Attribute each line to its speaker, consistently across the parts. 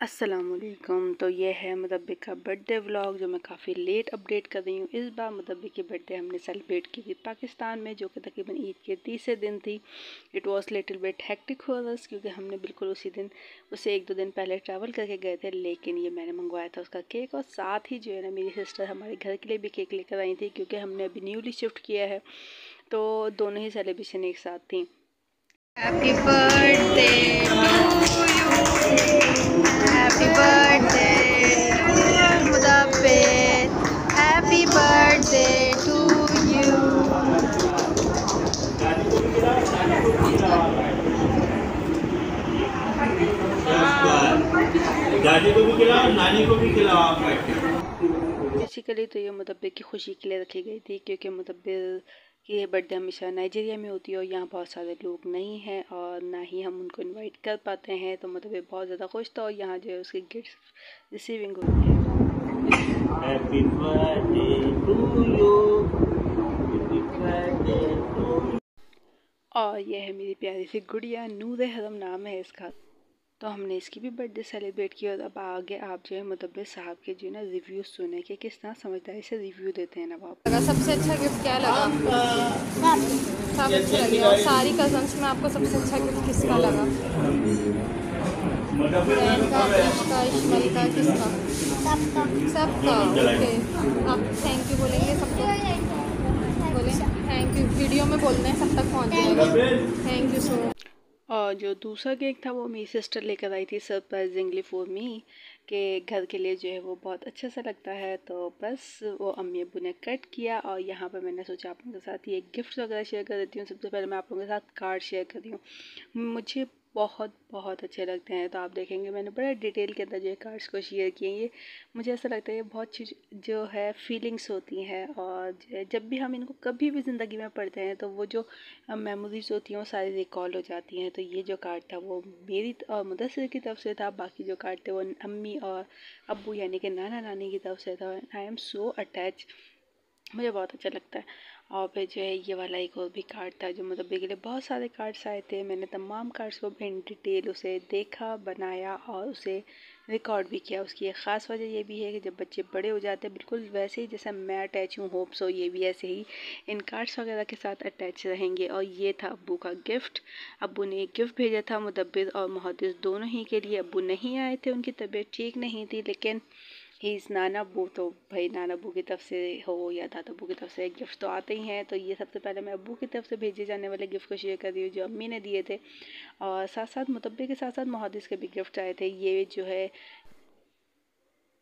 Speaker 1: السلام علیکم۔ تو یہ ہے مدبے کا برتھ ڈے ولاگ جو میں کافی لیٹ اپڈیٹ کر رہی ہوں۔ اس بار مدبے کی برتھ ڈے ہم نے سیلیبریٹ کی تھی پاکستان میں، جو کہ تقریباً عید کے تیسرے دن تھی۔ It was little bit hectic ہو رہا کیونکہ ہم نے بالکل اسی دن، اسے ایک دو دن پہلے ٹریول کر کے گئے تھے، لیکن یہ میں نے منگوایا تھا اس کا کیک اور ساتھ ہی جو ہے نا میری سسٹر ہمارے گھر کے لیے بھی کیک لے کر آئی تھی کیونکہ ہم نے ابھی نیولی شفٹ کیا ہے۔ تو دونوں ہی سیلیبریشن ایک ساتھ تھیں۔
Speaker 2: ہیپی برتھ ڈے
Speaker 3: دادی کو بھی کھلاؤ نانی کو بھی کھلاؤ آپ
Speaker 1: بیسیکلی تو یہ مدبر کی خوشی کے لیے رکھی گئی تھی کیونکہ مدبر کی برتھ ڈے ہمیشہ نائجیریا میں ہوتی ہے اور یہاں بہت سارے لوگ نہیں ہیں اور نہ ہی ہم ان کو انوائٹ کر پاتے ہیں تو مدبر بہت زیادہ خوش تھا اور یہاں جو ہے اس کی گفٹ ریسیونگ ہوئی ہے
Speaker 3: happy birthday to you happy birthday to
Speaker 1: اور یہ ہے میری پیاری سی گڑیا نور حرم نام ہے اس کا۔ تو ہم نے اس کی بھی برتھ ڈے سیلیبریٹ کی اور اب آگے آپ جو ہے مدبر صاحب کے جو ہے نا ریویو سنیں کہ کس طرح سمجھداری سے ریویو دیتے ہیں
Speaker 2: لگا سب سے اچھا گفٹ کیا لگا؟ آپ کو سب اچھا لگے اور ساری کزنس میں آپ کو سب سے اچھا گفٹ کس کا لگا؟ فرین کا سب کا۔ اوکے آپ تھینک یو بولیں گے سب کو؟ بولیں۔ تھینک یو ویڈیو میں بولتے ہیں سب تک پہنچ جائے۔ گا تھینک یو سو
Speaker 1: اور جو دوسرا کیک تھا وہ میری سسٹر لے کر آئی تھی سرپرائزنگلی فور می کہ گھر کے لیے جو ہے وہ بہت اچھا سا لگتا ہے تو بس وہ امی ابو نے کٹ کیا اور یہاں پہ میں نے سوچا آپ لوگوں کے ساتھ یہ گفٹ وغیرہ شیئر کر دیتی ہوں۔ سب سے پہلے میں آپ لوگوں کے ساتھ کارڈ شیئر کر رہی ہوں۔ مجھے بہت بہت اچھے لگتے ہیں تو آپ دیکھیں گے میں نے بڑا ڈیٹیل کے اندر جو ہے کارڈس کو شیئر کیے ہیں، یہ مجھے ایسا لگتا ہے یہ بہت چیز جو ہے فیلنگس ہوتی ہیں اور جب بھی ہم ان کو کبھی بھی زندگی میں پڑھتے ہیں تو وہ جو میموریز ہوتی ہیں وہ ساری ریکال ہو جاتی ہیں۔ تو یہ جو کارڈ تھا وہ میری اور مدثر کی طرف سے تھا، باقی جو کارڈ تھے وہ امی اور ابو یعنی کہ نانا نانی کی طرف سے تھا۔ آئی ایم سو اٹیچ مجھے بہت اچھا لگتا ہے۔ اور پھر جو ہے یہ والا ایک اور بھی کارڈ تھا جو مطلب کے لیے بہت سارے کارڈس آئے تھے۔ میں نے تمام کارڈس کو ان ڈیٹیل اسے دیکھا، بنایا اور اسے ریکارڈ بھی کیا۔ اس کی ایک خاص وجہ یہ بھی ہے کہ جب بچے بڑے ہو جاتے ہیں، بالکل ویسے ہی جیسے میں اٹیچ ہوں ہوپس ہو، یہ بھی ایسے ہی ان کارڈس وغیرہ کے ساتھ اٹیچ رہیں گے۔ اور یہ تھا ابو کا گفٹ ابو نے ایک گفٹ بھیجا تھا مدبر اور محدث دونوں ہی کے لیے۔ ابو نہیں آئے تھے، ان کی طبیعت ٹھیک نہیں تھی، لیکن ہیز نانا ابو تو بھائی نانا ابو کی طرف سے ہو یا دادا ابو کی طرف سے گفٹ تو آتے ہی ہیں۔ تو یہ سب سے پہلے میں ابو کی طرف سے بھیجے جانے والے گفٹ کو شیئر کر رہی ہوں جو امی نے دیے تھے۔ اور ساتھ ساتھ متبے کے ساتھ ساتھ محدث کے بھی گفٹ آئے تھے۔ یہ جو ہے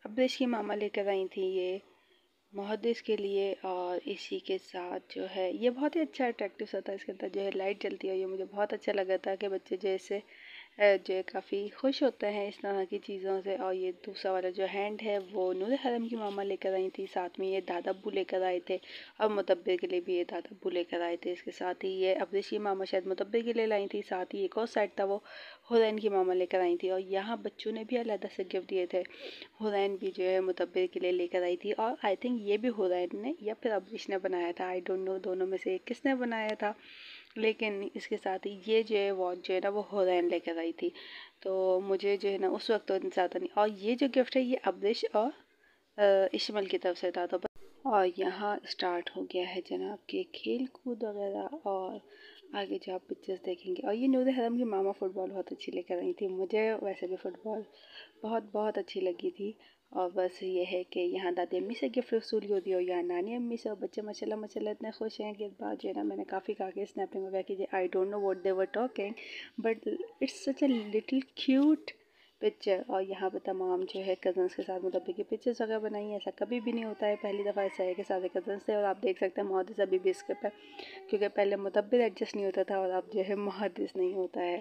Speaker 1: ابریش کی ماما لے کر آئی تھی یہ محدث کے لیے۔ اور اسی کے ساتھ جو ہے، یہ بہت ہی اچھا اٹریکٹیو سا تھا۔ اس کے اندر جو ہے لائٹ جلتی ہے یہ مجھے بہت اچھا لگا تھا کہ بچے جیسے جو ہے کافی خوش ہوتے ہیں اس طرح کی چیزوں سے۔ اور یہ دوسرا والا جو ہینڈ ہے، وہ نور حرم کی ماما لے کر آئی تھی، ساتھ میں یہ دادا ابو لے کر آئے تھے۔ اور متبر کے لیے بھی یہ دادا ابو لے کر آئے تھے۔ اس کے ساتھ ہی یہ ابریش کی ماما شاید متبر کے لیے لائی تھی ساتھ ہی ایک اور سائڈ تھا، وہ حرین کی ماما لے کر آئی تھی۔ اور یہاں بچوں نے بھی علیحدہ سے گفٹ دیے تھے۔ حرین بھی جو ہے متبر کے لیے لے کر آئی تھی۔ اور آئی تھنک یہ بھی حرین نے یا پھر ابریش نے بنایا تھا۔ آئی ڈونٹ نو دونوں میں سے کس نے بنایا تھا۔ لیکن اس کے ساتھ ہی یہ جو ہے واچ جو ہے نا وہ حرین لے کر آئی تھی۔ تو مجھے جو ہے نا اس وقت تو زیادہ نہیں۔ اور یہ جو گفٹ ہے یہ ابرش اور اشمل کی طرف سے تھا۔ تو اور یہاں اسٹارٹ ہو گیا ہے جناب کے کھیل کود وغیرہ اور آگے جو آپ پکچرس دیکھیں گے۔ اور یہ نور حرم کی ماما فٹ بال بہت اچھی لے کر آئی تھی۔ مجھے ویسے بھی فٹ بال بہت بہت اچھی لگی تھی۔ اور بس یہ ہے کہ یہاں دادی امی سے گفٹ وصولی ہوتی ہے یا نانی امی سے اور بچے ماشاء اللہ ماشاء اللہ اتنے خوش ہیں کہ اس بات جو ہے نا میں نے کافی کہا کہ اسنیپنگ وغیرہ کہ I don't know what they were talking but it's such a little cute picture اور یہاں پہ تمام جو ہے کزنس کے ساتھ مطلب کی پکچرس وغیرہ بنائی ہیں، ایسا کبھی بھی نہیں ہوتا ہے۔ پہلی دفعہ ایسا ہے کہ سارے کزنس تھے اور آپ دیکھ سکتے ہیں محدث ابھی بھی اس کے کیونکہ پہلے متبر ایڈجسٹ نہیں ہوتا تھا اور اب جو ہے محدث نہیں ہوتا ہے۔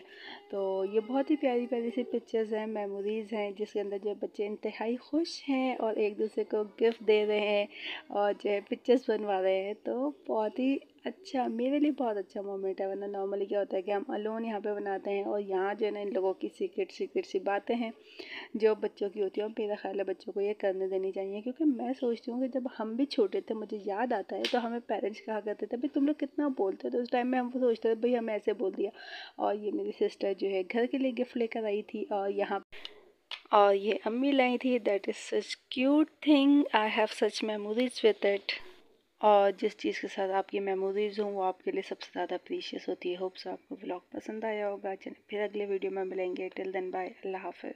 Speaker 1: تو یہ بہت ہی پیاری پیاری سی پکچرز ہیں میموریز ہیں، جس کے اندر جو بچے انتہائی خوش ہیں اور ایک دوسرے کو گفٹ دے رہے ہیں اور جو ہے پکچرس بنوا رہے ہیں۔ تو بہت ہی اچھا میرے لیے بہت اچھا مومنٹ ہے۔ ورنہ نارملی کیا ہوتا ہے کہ ہم الون یہاں پہ بناتے ہیں اور یہاں جو ہے نا ان لوگوں کی سیکرٹ سیکرٹ سی بات باتیں ہیں۔ جو بچوں کی ہوتی ہیں میرا خیال ہے بچوں کو یہ کرنے دینی چاہیے۔ کیونکہ میں سوچتی ہوں کہ جب ہم بھی چھوٹے تھے، مجھے یاد آتا ہے تو ہمیں پیرنٹس کہا کرتے تھے، بھائی تم لوگ کتنا بولتے تھے اس ٹائم میں ہم کو سوچتے تھے، بھائی ہمیں ایسے بول دیا۔ اور یہ میری سسٹر جو ہے، گھر کے لیے گفٹ لے کر آئی تھی اور یہاں اور یہ امی لائی تھی۔ That is such cute thing I have such memories with it اور جس چیز کے ساتھ آپ کی میموریز ہوں، وہ آپ کے لیے سب سے زیادہ پریشیس ہوتی ہے۔ ہوپس آپ کو بلاگ پسند آیا ہوگا۔ چلیں پھر اگلے ویڈیو میں ملیں گے۔ ٹل دین بائے اللہ حافظ۔